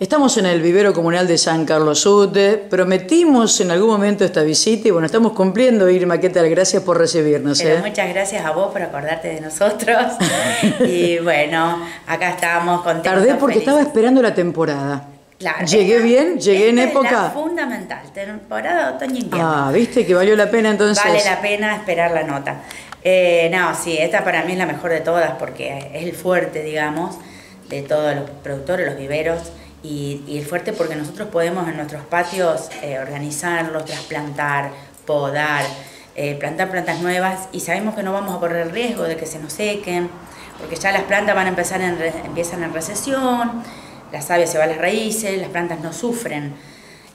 Estamos en el vivero comunal de San Carlos Sute. Prometimos en algún momento esta visita y bueno, estamos cumpliendo, Irma. ¿Qué tal? Gracias por recibirnos. Pero ¿eh? muchas gracias a vos por acordarte de nosotros. y bueno, acá estamos contentos. Tardé porque felices. estaba esperando la temporada. Claro, Llegué esta- bien, llegué en esta es la época. fundamental, temporada otoño-invierno. Ah, viste que valió la pena entonces. Vale la pena esperar la nota. Eh, no, sí, esta para mí es la mejor de todas porque es el fuerte, digamos, de todos los productores, los viveros. Y, y el fuerte porque nosotros podemos en nuestros patios eh, organizarlos, trasplantar, podar, eh, plantar plantas nuevas y sabemos que no vamos a correr el riesgo de que se nos sequen, porque ya las plantas van a empezar en, empiezan en recesión, la savia se va a las raíces, las plantas no sufren.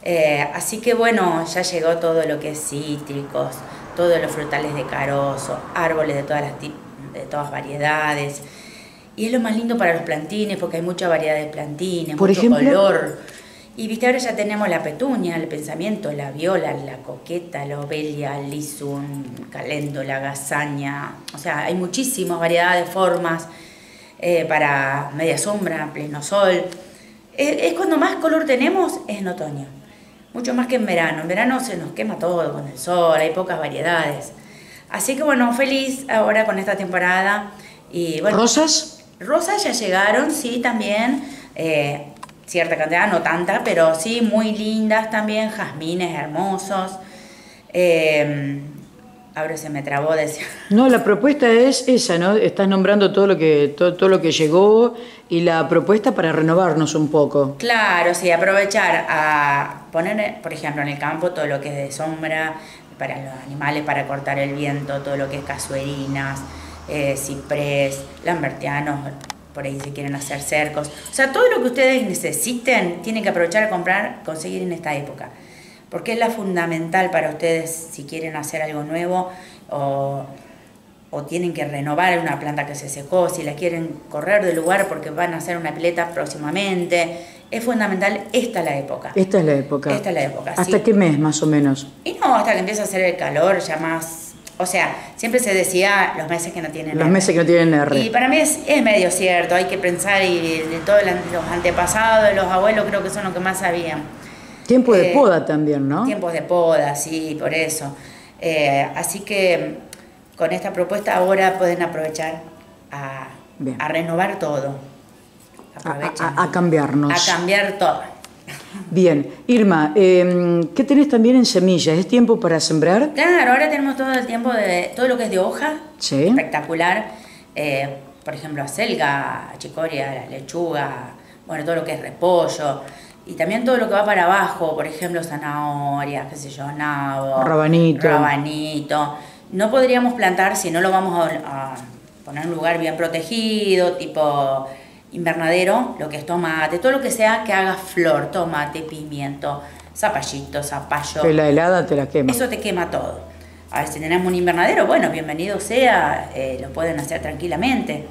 Eh, así que bueno, ya llegó todo lo que es cítricos, todos los frutales de carozo, árboles de todas las de todas variedades. Y es lo más lindo para los plantines porque hay mucha variedad de plantines, Por mucho ejemplo. color. Y viste, ahora ya tenemos la petunia, el pensamiento, la viola, la coqueta, la obelia, el lisum, calendo, la gazaña. O sea, hay muchísimas variedades de formas eh, para media sombra, pleno sol. Es, es cuando más color tenemos, es en otoño. Mucho más que en verano. En verano se nos quema todo con el sol, hay pocas variedades. Así que bueno, feliz ahora con esta temporada. Y bueno, ¿Rosas? Rosas ya llegaron, sí, también. eh, cierta cantidad, no tanta, pero sí, muy lindas también. Jazmines hermosos. Eh, ahora se me trabó decir. No, la propuesta es esa, ¿no? Estás nombrando todo lo que todo, todo lo que llegó y la propuesta para renovarnos un poco. Claro, sí, aprovechar a poner, por ejemplo, en el campo todo lo que es de sombra para los animales, para cortar el viento, todo lo que es casuerinas, eh, ciprés, lambertianos, por ahí si quieren hacer cercos. O sea, todo lo que ustedes necesiten tienen que aprovechar a comprar, conseguir en esta época. Porque es la fundamental para ustedes si quieren hacer algo nuevo o, o tienen que renovar una planta que se secó, si la quieren correr del lugar porque van a hacer una pileta próximamente. Es fundamental, esta es la época. Esta es la época. Esta es la época, ¿Hasta sí. qué mes más o menos? Y no, hasta que empieza a hacer el calor, ya más... O sea, siempre se decía los meses que no tienen Los R. meses que no tienen R. Y para mí es, es medio cierto, hay que pensar y de todos los antepasados, los abuelos creo que son los que más sabían. Tiempo de eh, poda también, ¿no? Tiempos de poda, sí, por eso. Eh, así que con esta propuesta ahora pueden aprovechar a, a renovar todo. A, a- a cambiarnos. A cambiar todo. Bien. Irma, eh, ¿qué tenés también en semillas? ¿Es tiempo para sembrar? Claro, ahora tenemos todo el tiempo de todo lo que es de hoja, Sí. espectacular. Eh, por ejemplo, acelga, chicoria, la lechuga, bueno, todo lo que es repollo. Y también todo lo que va para abajo, por ejemplo, zanahorias, qué sé yo, nabo, Rabanito. rabanito. No podríamos plantar si no lo vamos a, a poner en un lugar bien protegido, tipo invernadero, lo que es tomate, todo lo que sea que haga flor, tomate, pimiento, zapallito, zapallo. Que la helada te la quema. Eso te quema todo. A ver, si tenemos un invernadero, bueno, bienvenido sea, eh, lo pueden hacer tranquilamente.